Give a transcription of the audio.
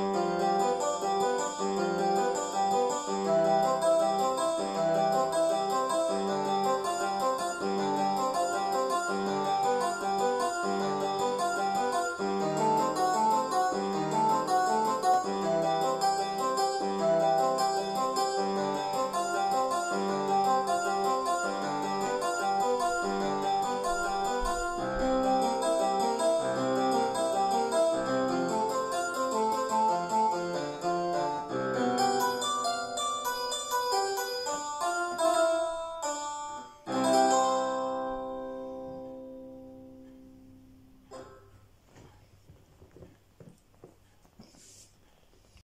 Oh.